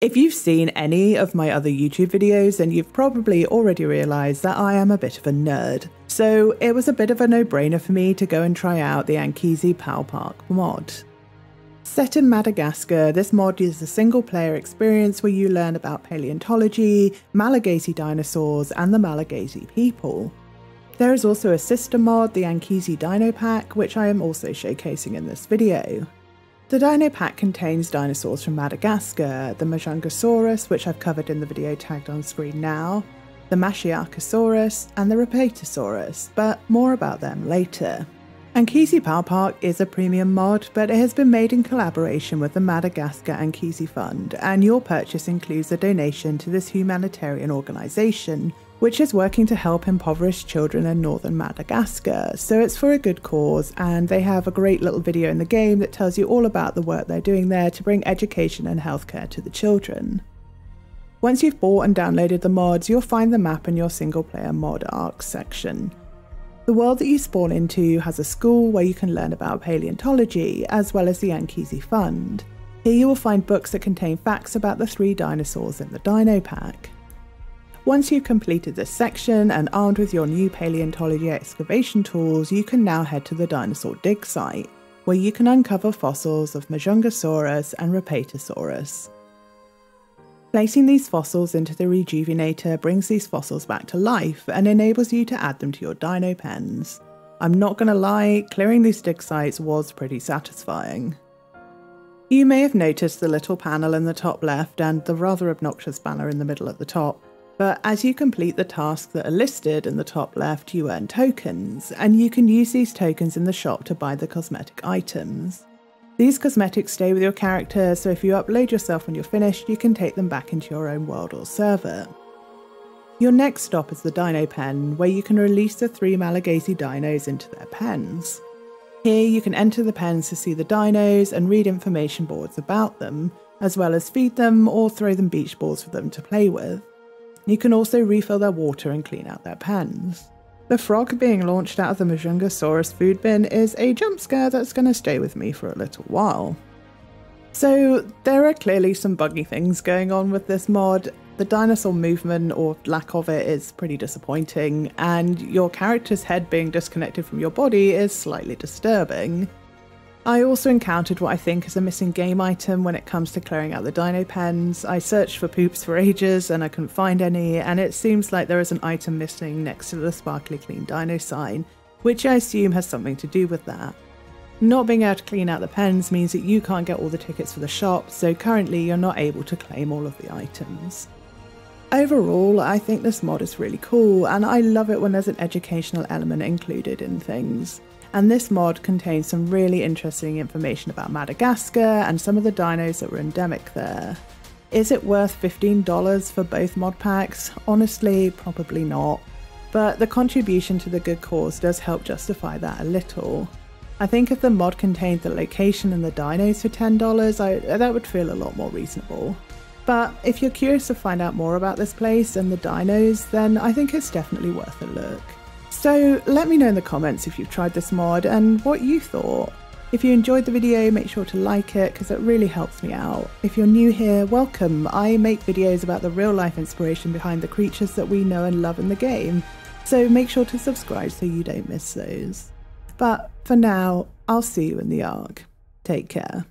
If you've seen any of my other YouTube videos, then you've probably already realised that I am a bit of a nerd. So it was a bit of a no-brainer for me to go and try out the Ankizy Pal Park mod. Set in Madagascar, this mod is a single player experience where you learn about paleontology, Malagasy dinosaurs, and the Malagasy people. There is also a sister mod, the Ankizy Dino Pack, which I am also showcasing in this video. The Dino Pack contains dinosaurs from Madagascar, the Majungasaurus, which I've covered in the video tagged on screen now, the Masiakasaurus, and the Rapetosaurus, but more about them later. Ankizy Pal Park is a premium mod, but it has been made in collaboration with the Madagascar Ankisi Fund, and your purchase includes a donation to this humanitarian organisation, which is working to help impoverished children in northern Madagascar. So it's for a good cause, and they have a great little video in the game that tells you all about the work they're doing there to bring education and healthcare to the children. Once you've bought and downloaded the mods, you'll find the map in your single player mod ARK section. The world that you spawn into has a school where you can learn about paleontology, as well as the Ankizy Fund. Here you will find books that contain facts about the three dinosaurs in the Dino Pack. Once you've completed this section and armed with your new paleontology excavation tools, you can now head to the dinosaur dig site, where you can uncover fossils of Majungasaurus and Rapetosaurus. Placing these fossils into the rejuvenator brings these fossils back to life and enables you to add them to your dino pens. I'm not gonna lie, clearing these dig sites was pretty satisfying. You may have noticed the little panel in the top left and the rather obnoxious banner in the middle at the top, but as you complete the tasks that are listed in the top left, you earn tokens, and you can use these tokens in the shop to buy the cosmetic items. These cosmetics stay with your character, so if you upload yourself when you're finished, you can take them back into your own world or server. Your next stop is the Dino Pen, where you can release the three Malagasy dinos into their pens. Here you can enter the pens to see the dinos and read information boards about them, as well as feed them or throw them beach balls for them to play with. You can also refill their water and clean out their pens. The frog being launched out of the Majungasaurus food bin is a jump scare that's going to stay with me for a little while. So, there are clearly some buggy things going on with this mod. The dinosaur movement, or lack of it, is pretty disappointing, and your character's head being disconnected from your body is slightly disturbing. I also encountered what I think is a missing game item when it comes to clearing out the dino pens. I searched for poops for ages and I couldn't find any, and it seems like there is an item missing next to the sparkly clean dino sign, which I assume has something to do with that. Not being able to clean out the pens means that you can't get all the tickets for the shop, so currently you're not able to claim all of the items. Overall, I think this mod is really cool, and I love it when there's an educational element included in things and this mod contains some really interesting information about Madagascar and some of the dinos that were endemic there. Is it worth $15 for both mod packs? Honestly, probably not. But the contribution to the good cause does help justify that a little. I think if the mod contained the location and the dinos for $10, I, that would feel a lot more reasonable. But if you're curious to find out more about this place and the dinos, then I think it's definitely worth a look. So let me know in the comments if you've tried this mod and what you thought. If you enjoyed the video, make sure to like it because it really helps me out. If you're new here, welcome. I make videos about the real life inspiration behind the creatures that we know and love in the game, so make sure to subscribe so you don't miss those. But for now, I'll see you in the ARK. Take care.